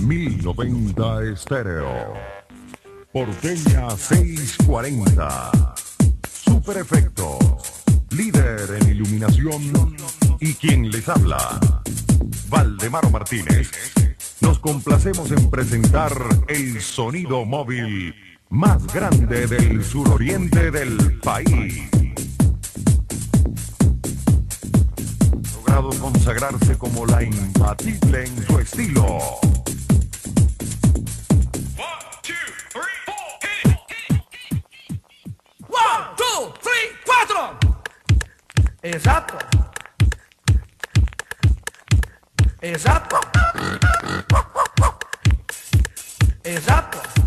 1090 Estéreo. Porteña 640. Super Efecto. Líder en iluminación. Y quien les habla. Valdemaro Martínez. Nos complacemos en presentar el sonido móvil más grande del suroriente del país. logrado consagrarse como la imbatible en su estilo. Exacto. Exacto. Exacto.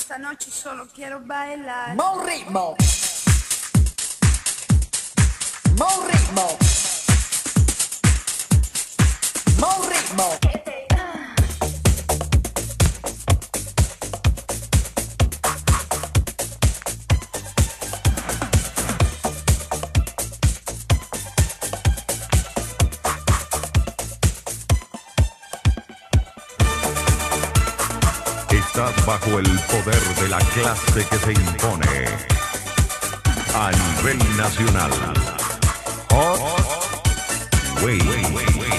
esta noche solo quiero bailar. Mo ritmo. Mo ritmo. Mo ritmo. bajo el poder de la clase que se impone a nivel nacional. Hot Wave.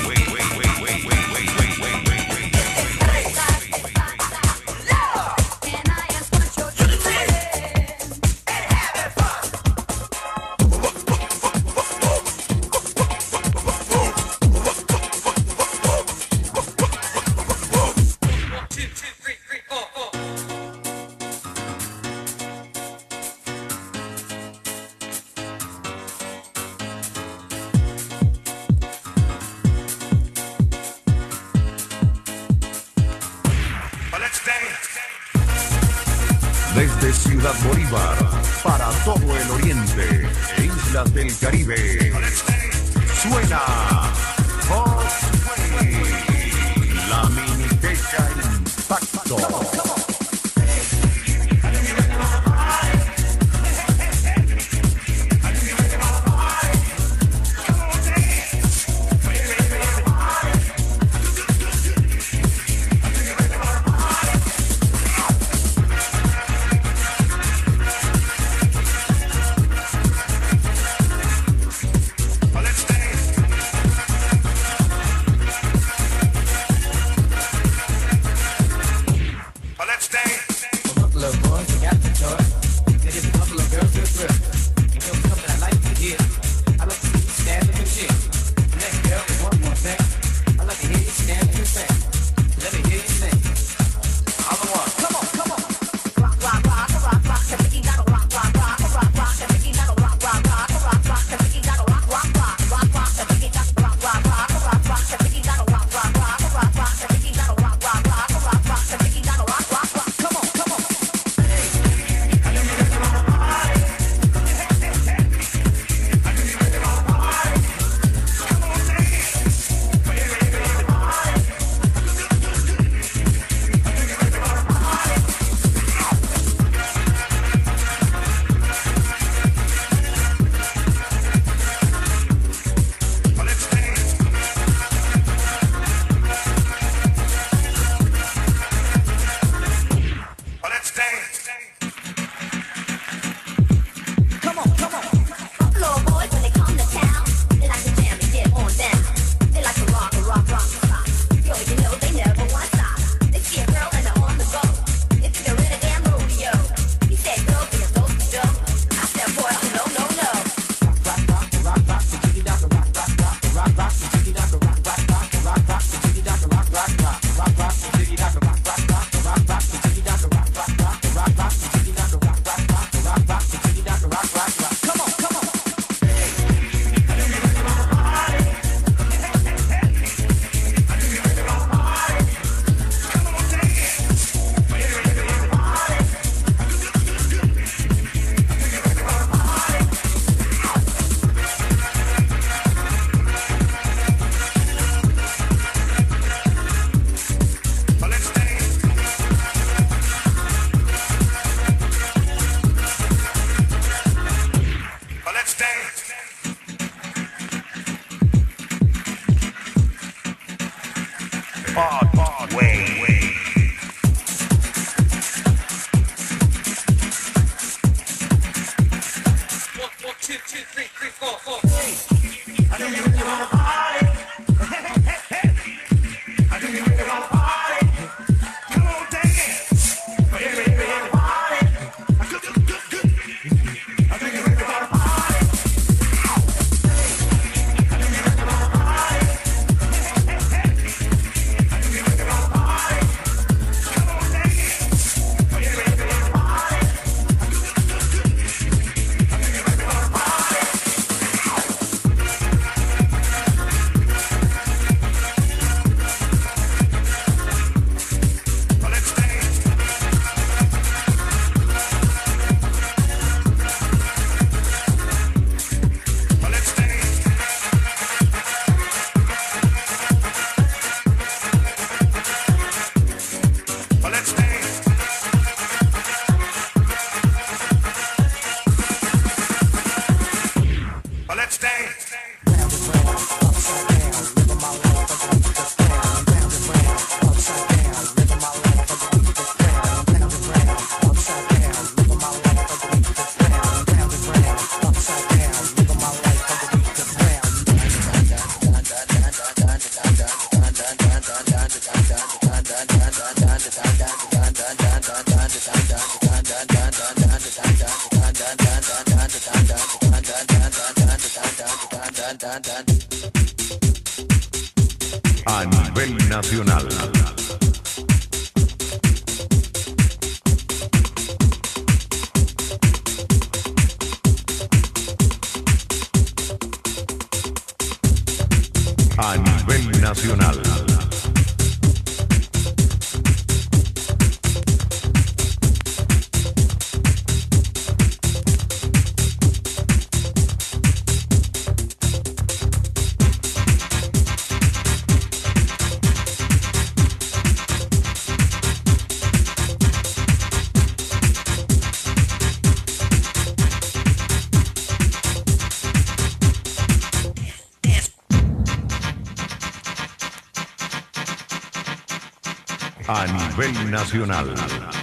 a nivel nacional.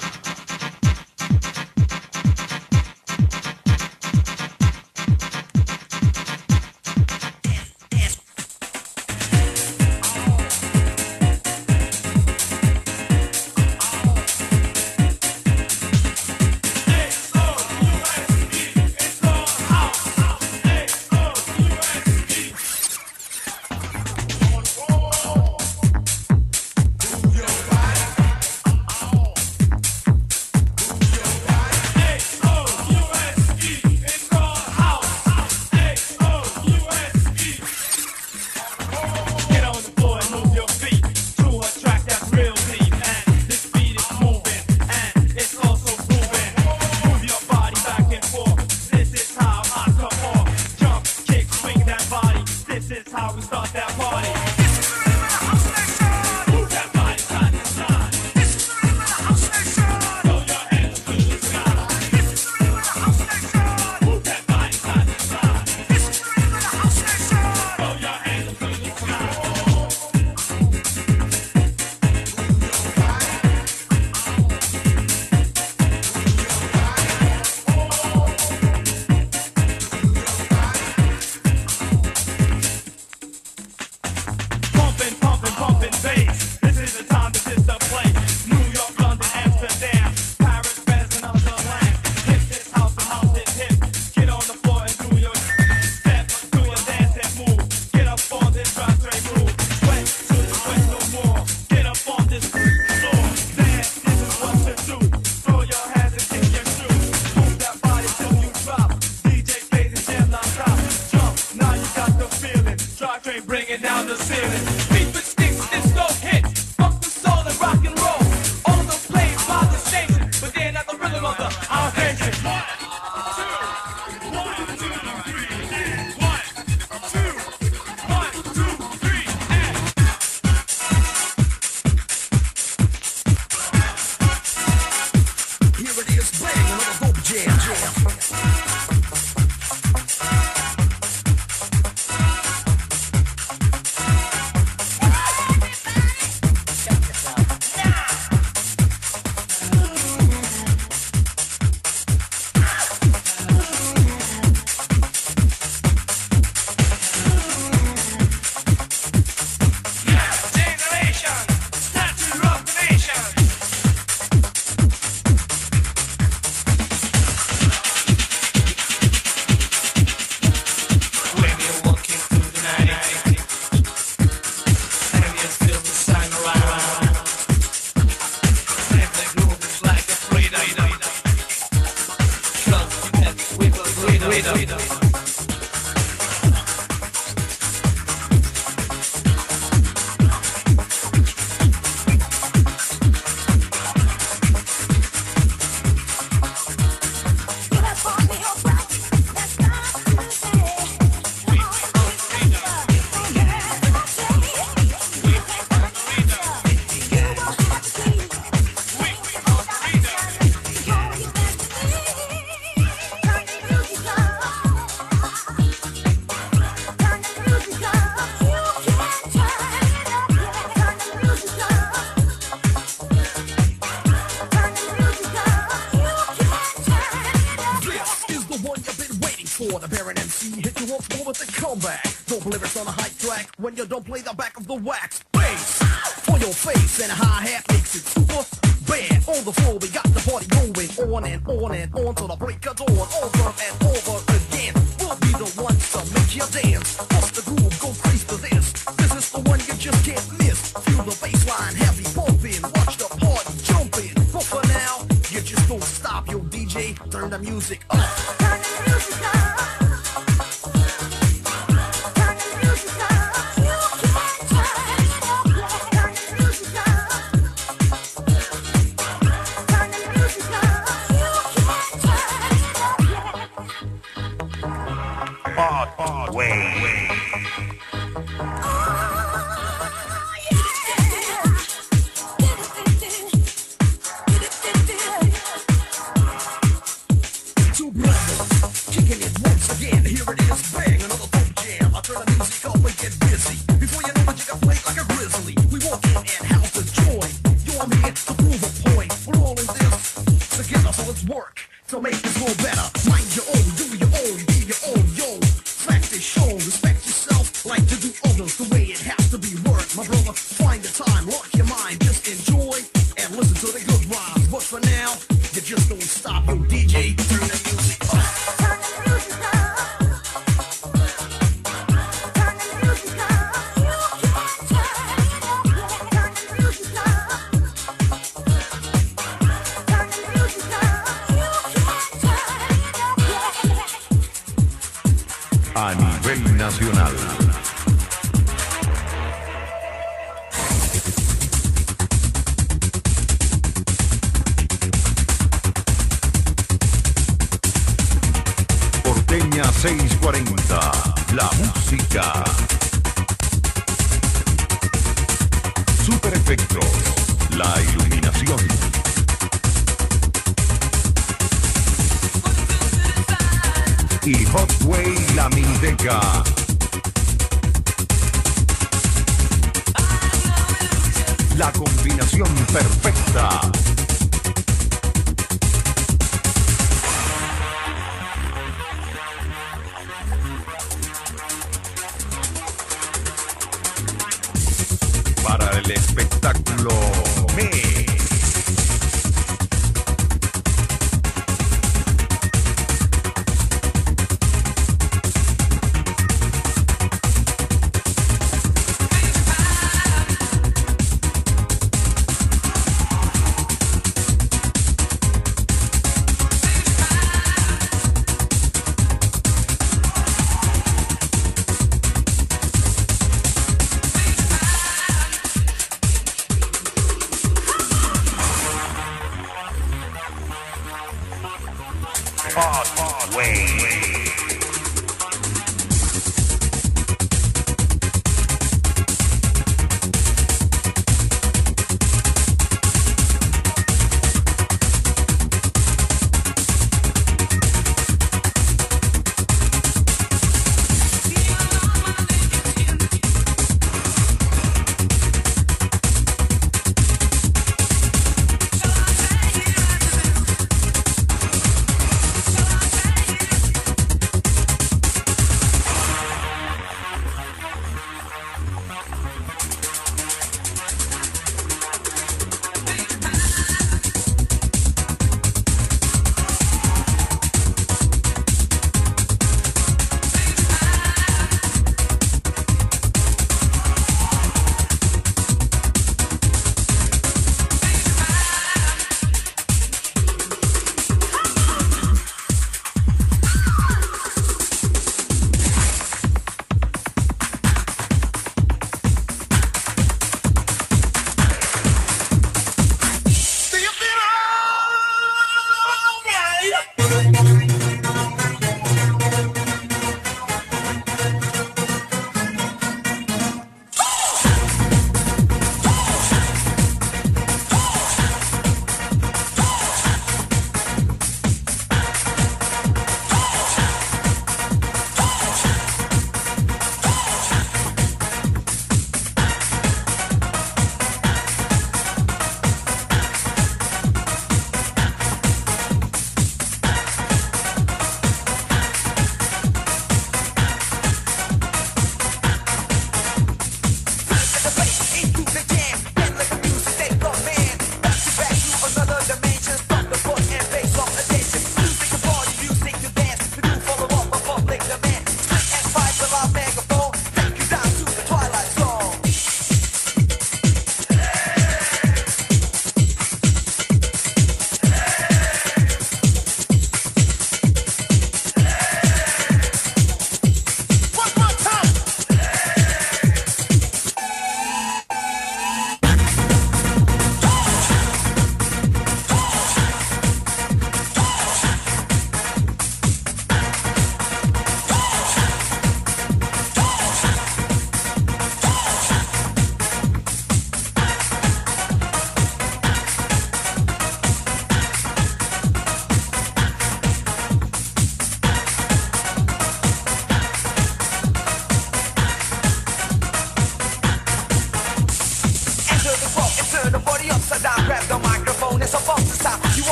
Don't Dope lyrics on a hype track when you don't play the back of the wax. Bass for your face and a hi-hat makes it super bad. On the floor, we got the party going on and on and on till the break Far Bart Way. Nacional. Porteña 640, la música. Super efectos, la iluminación. Y Hot Way la Minteca. La combinación perfecta. Para el espectáculo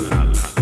nacional.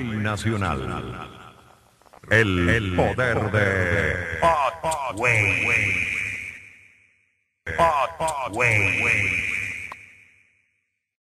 Nivel nacional. El, poder de